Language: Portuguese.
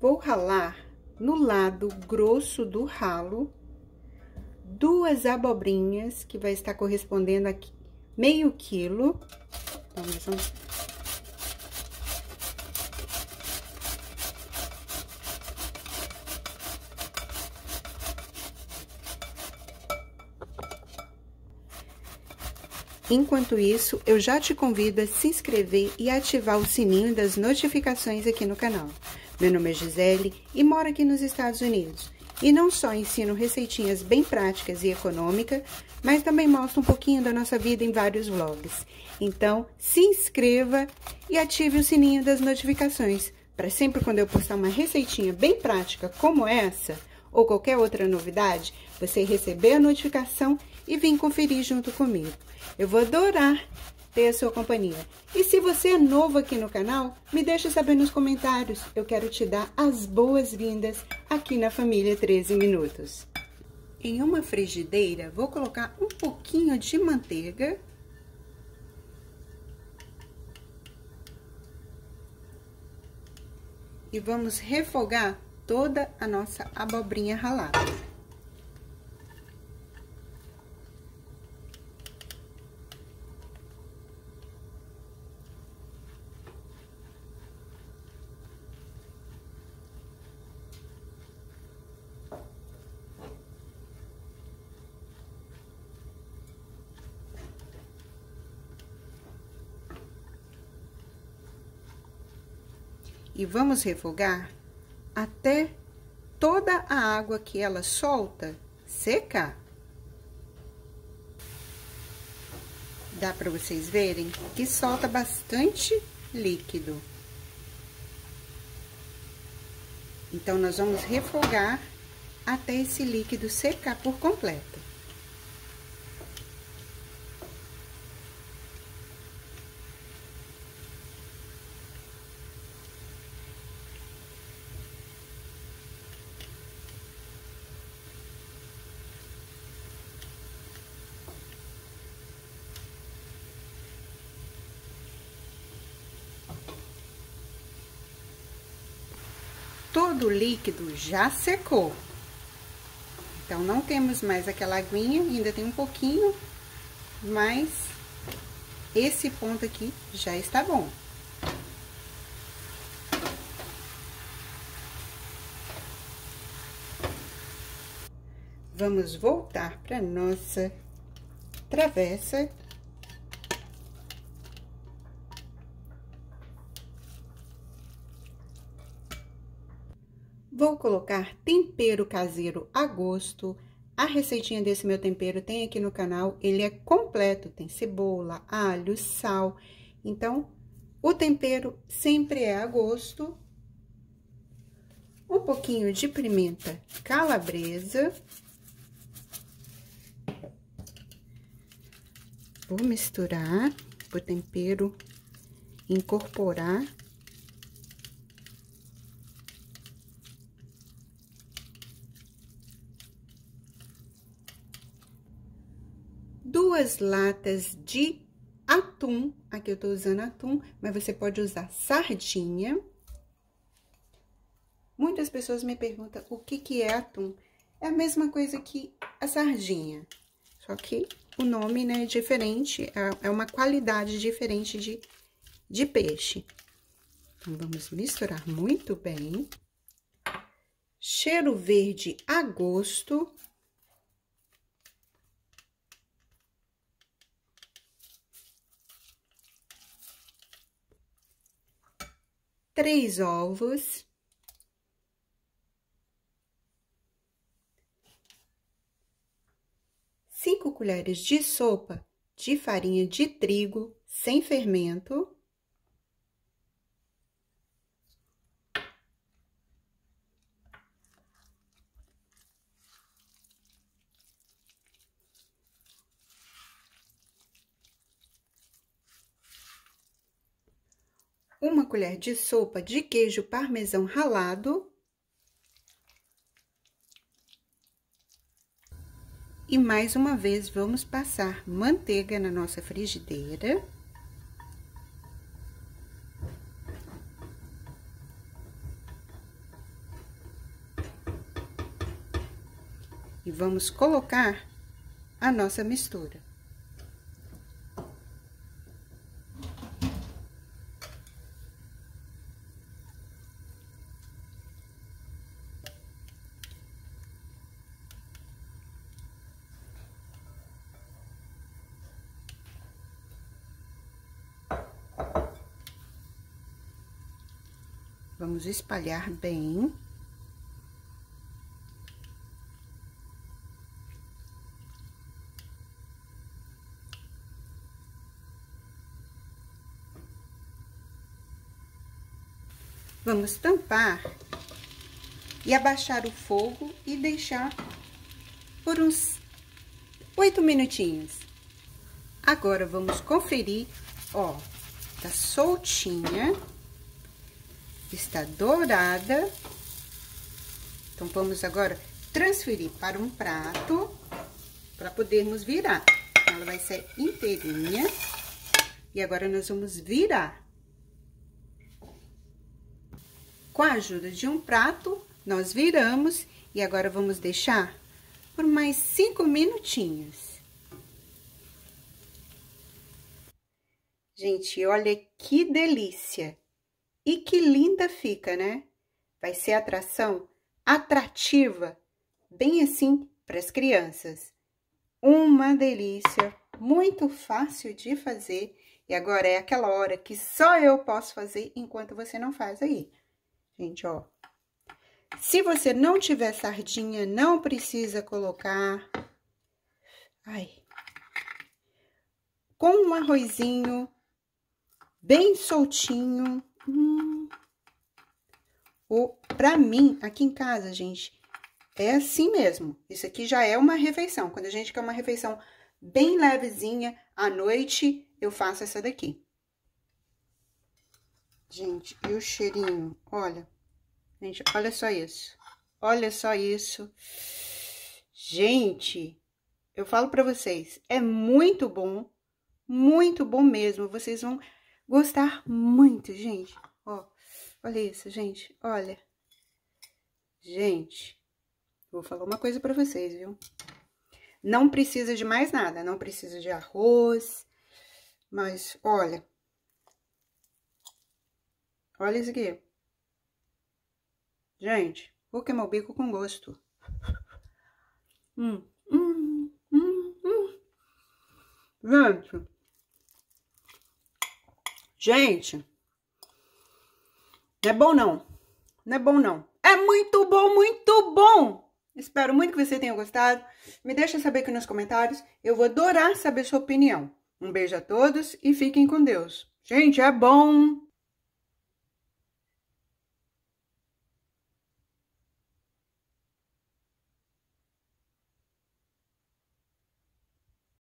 Vou ralar no lado grosso do ralo duas abobrinhas, que vai estar correspondendo aqui meio quilo. Então, nós vamos Enquanto isso, eu já te convido a se inscrever e ativar o sininho das notificações aqui no canal. Meu nome é Gisele e moro aqui nos Estados Unidos. E não só ensino receitinhas bem práticas e econômicas, mas também mostro um pouquinho da nossa vida em vários vlogs. Então, se inscreva e ative o sininho das notificações, para sempre quando eu postar uma receitinha bem prática como essa, ou qualquer outra novidade, você receber a notificação e vir conferir junto comigo. Eu vou adorar ter a sua companhia. E se você é novo aqui no canal, me deixa saber nos comentários. Eu quero te dar as boas-vindas aqui na família 13 Minutos. Em uma frigideira, vou colocar um pouquinho de manteiga. E vamos refogar toda a nossa abobrinha ralada. E vamos refogar até toda a água que ela solta secar. Dá para vocês verem que solta bastante líquido. Então, nós vamos refogar até esse líquido secar por completo. Todo o líquido já secou. Então, não temos mais aquela aguinha, ainda tem um pouquinho, mas esse ponto aqui já está bom. Vamos voltar para nossa travessa Vou colocar tempero caseiro a gosto. A receitinha desse meu tempero tem aqui no canal, ele é completo, tem cebola, alho, sal. Então, o tempero sempre é a gosto. Um pouquinho de pimenta calabresa. Vou misturar o tempero incorporar duas latas de atum. Aqui eu tô usando atum, mas você pode usar sardinha. Muitas pessoas me perguntam o que que é atum. É a mesma coisa que a sardinha, só que o nome, né, é diferente, é, é uma qualidade diferente de, de peixe. Então, vamos misturar muito bem. Cheiro verde a gosto. Três ovos. Cinco colheres de sopa de farinha de trigo sem fermento. uma colher de sopa de queijo parmesão ralado E mais uma vez vamos passar manteiga na nossa frigideira. E vamos colocar a nossa mistura. Vamos espalhar bem. Vamos tampar e abaixar o fogo e deixar por uns oito minutinhos. Agora, vamos conferir, ó, tá soltinha, está dourada. Então, vamos agora transferir para um prato, para podermos virar. Ela vai ser inteirinha. E agora, nós vamos virar. Com a ajuda de um prato, nós viramos e agora vamos deixar por mais cinco minutinhos. Gente, olha que delícia! E que linda fica, né? Vai ser atração atrativa, bem assim para as crianças. Uma delícia, muito fácil de fazer. E agora é aquela hora que só eu posso fazer enquanto você não faz aí. Gente, ó. Se você não tiver sardinha, não precisa colocar. Ai. Com um arrozinho bem soltinho. Hum. O, pra mim, aqui em casa, gente, é assim mesmo. Isso aqui já é uma refeição. Quando a gente quer uma refeição bem levezinha, à noite, eu faço essa daqui. Gente, e o cheirinho? Olha. Gente, olha só isso. Olha só isso. Gente, eu falo pra vocês, é muito bom. Muito bom mesmo. Vocês vão gostar muito, gente. Ó, olha isso, gente. Olha. Gente, vou falar uma coisa pra vocês, viu? Não precisa de mais nada. Não precisa de arroz. Mas, olha, Olha isso aqui. Gente, vou queimar o bico com gosto. Hum, hum, hum, hum. Gente. Gente. Não é bom, não. Não é bom, não. É muito bom, muito bom! Espero muito que você tenha gostado. Me deixa saber aqui nos comentários. Eu vou adorar saber sua opinião. Um beijo a todos e fiquem com Deus. Gente, é bom!